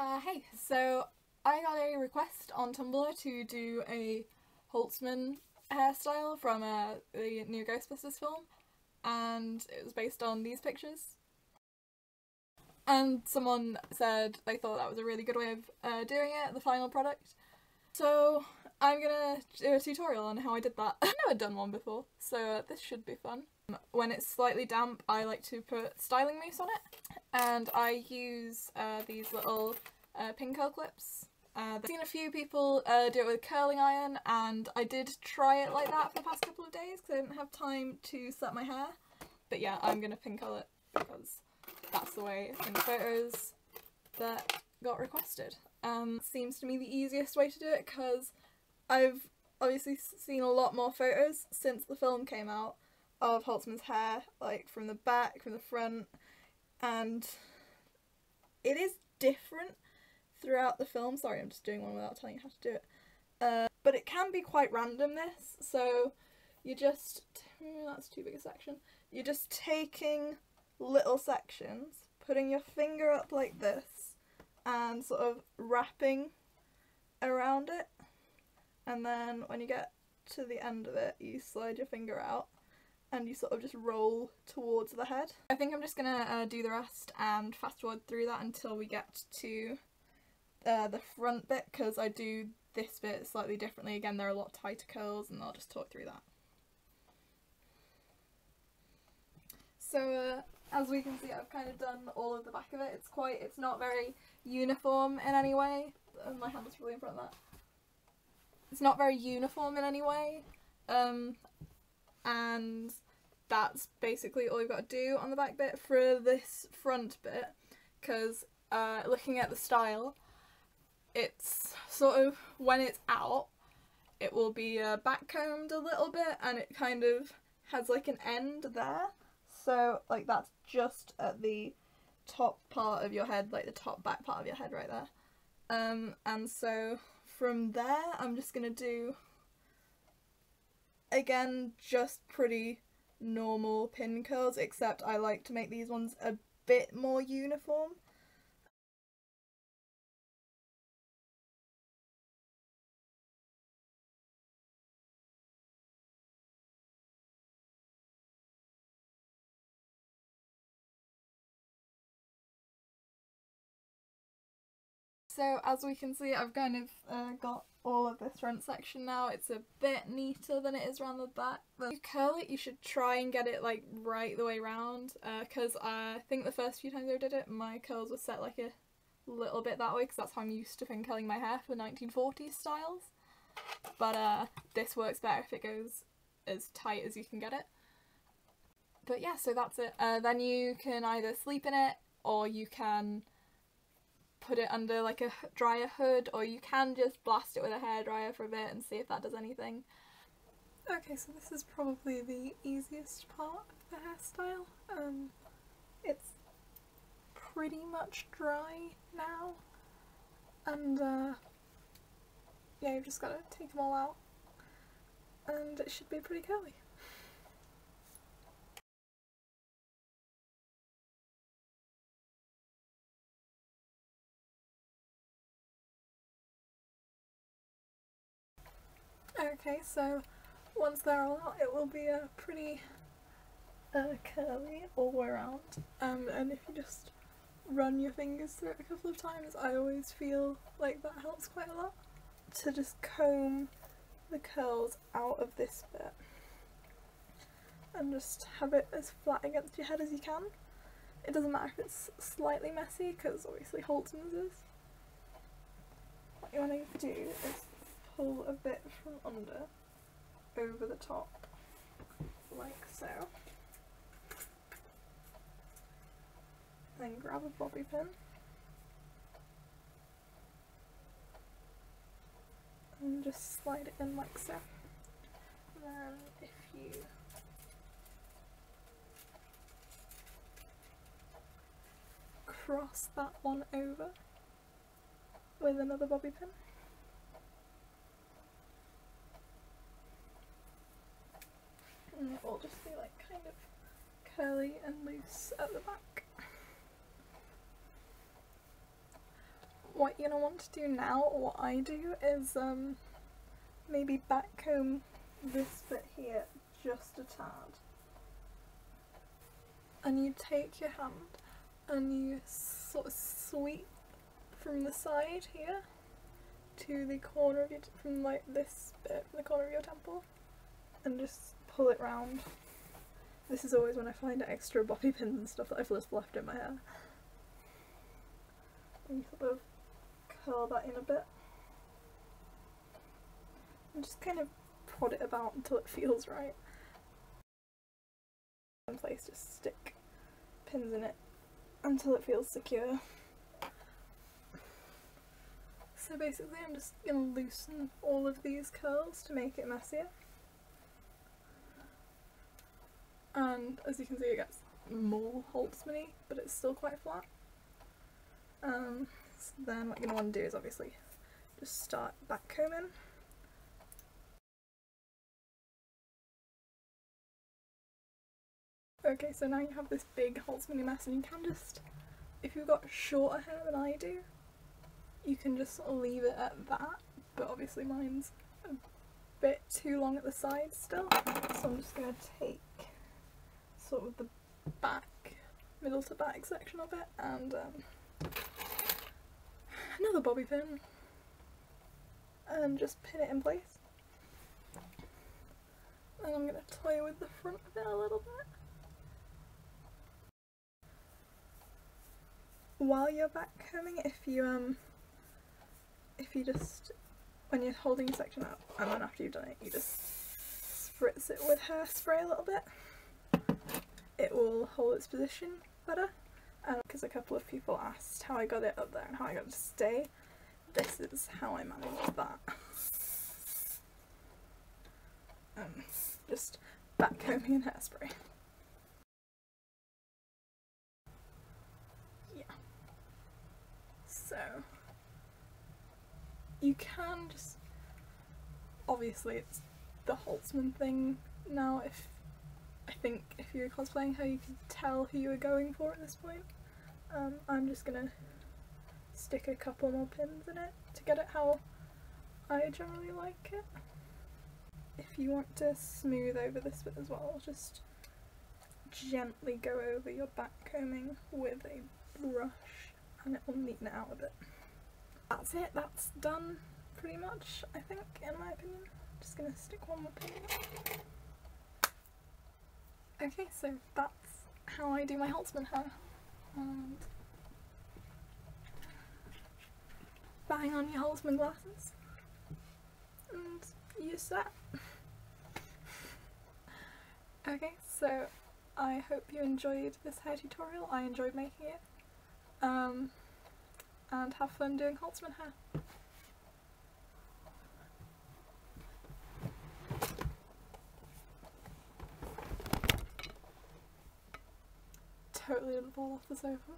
Uh, hey, so I got a request on Tumblr to do a Holtzmann hairstyle from uh, the new Ghostbusters film, and it was based on these pictures. And someone said they thought that was a really good way of uh, doing it, the final product. So I'm gonna do a tutorial on how I did that. I've never done one before, so this should be fun. When it's slightly damp, I like to put styling mousse on it, and I use uh, these little uh, pin curl clips. Uh, I've seen a few people uh, do it with curling iron, and I did try it like that for the past couple of days because I didn't have time to set my hair. But yeah, I'm gonna pin curl it because that's the way in the photos that got requested. Um, seems to me the easiest way to do it because I've obviously seen a lot more photos since the film came out of Holtzmann's hair, like from the back, from the front, and it is different throughout the film. Sorry, I'm just doing one without telling you how to do it. Uh, but it can be quite random this, so you just, that's too big a section, you're just taking little sections, putting your finger up like this, and sort of wrapping around it, and then when you get to the end of it, you slide your finger out and you sort of just roll towards the head. I think I'm just gonna uh, do the rest and fast forward through that until we get to uh, the front bit because I do this bit slightly differently. Again, there are a lot tighter curls and I'll just talk through that. So uh, as we can see I've kind of done all of the back of it. It's quite, it's not very uniform in any way. My hand is really in front of that. It's not very uniform in any way. Um, and that's basically all you've got to do on the back bit for this front bit because uh, looking at the style it's sort of when it's out it will be uh, back combed a little bit and it kind of has like an end there. So like that's just at the top part of your head like the top back part of your head right there. Um, and so from there I'm just gonna do again just pretty normal pin curls except I like to make these ones a bit more uniform. So as we can see I've kind of uh, got all of this front section now. It's a bit neater than it is around the back. But you curl it, you should try and get it like right the way around because uh, I think the first few times I did it, my curls were set like a little bit that way because that's how I'm used to pin curling my hair for 1940s styles. But uh, this works better if it goes as tight as you can get it. But yeah, so that's it. Uh, then you can either sleep in it or you can put it under like a dryer hood or you can just blast it with a hairdryer for a bit and see if that does anything. Okay, so this is probably the easiest part of the hairstyle. Um, it's pretty much dry now and uh, yeah, you've just got to take them all out and it should be pretty curly. Okay, so once they're all out, it will be a pretty uh, curly all the way around. Um, and if you just run your fingers through it a couple of times, I always feel like that helps quite a lot. To just comb the curls out of this bit and just have it as flat against your head as you can. It doesn't matter if it's slightly messy because obviously Holtzmann's is. What you want to do is pull a bit from under over the top like so. Then grab a bobby pin. And just slide it in like so. Then if you cross that one over with another bobby pin and it will just be like kind of curly and loose at the back. what you're gonna want to do now, or what I do, is um, maybe backcomb this bit here just a tad. And you take your hand and you sort of sweep from the side here to the corner of your, from like this bit, the corner of your temple, and just pull it round. This is always when I find extra bobby pins and stuff that I've just left in my hair. And you sort of curl that in a bit. And just kind of prod it about until it feels right. In place, just stick pins in it until it feels secure. So basically I'm just going to loosen all of these curls to make it messier. And as you can see it gets more Holtzmann but it's still quite flat. Um, so then what you're going to want to do is obviously just start back combing. Okay, so now you have this big Holtzmann mess and you can just, if you've got shorter hair than I do, you can just leave it at that, but obviously mine's a bit too long at the sides still, so I'm just going to take sort of the back, middle to back section of it, and um, another bobby pin, and just pin it in place. And I'm going to toy with the front of it a little bit. While you're back combing, if you um if you just, when you're holding your section up and then after you've done it, you just spritz it with hairspray a little bit, it will hold its position better. Because a couple of people asked how I got it up there and how I got it to stay, this is how I managed that. Um, just back combing and hairspray. Yeah. So you can just obviously it's the Holtzmann thing now if I think if you're cosplaying how you can tell who you were going for at this point. Um, I'm just gonna stick a couple more pins in it to get it how I generally like it. If you want to smooth over this bit as well, just gently go over your back combing with a brush and it will neaten it out a bit that's it, that's done pretty much, I think, in my opinion. Just gonna stick one more pin Okay, so that's how I do my Holtzmann hair. And bang on your Holtzmann glasses. And you're set. okay, so I hope you enjoyed this hair tutorial. I enjoyed making it. Um, and have fun doing Holtzmann hair. Totally didn't fall off the sofa.